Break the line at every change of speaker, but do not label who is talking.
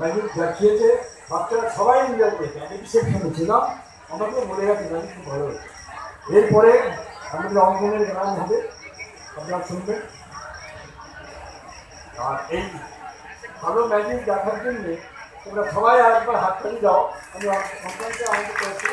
Magic দেখিয়েছে, বাচ্চারা সবাই এনজয় করেছে আমি সেখানে ছিলাম আমাকে মনে গেছে ম্যাজিক খুব ভালো হয়েছে। এরপরে আমাদের অঙ্কনের গান হবে, আপনারা শুনবেন। আর এই ভালো ম্যাজিক দেখার জন্যে তোমরা সবাই একবার হাততালি দাও, আমি অঙ্কনকে থেকে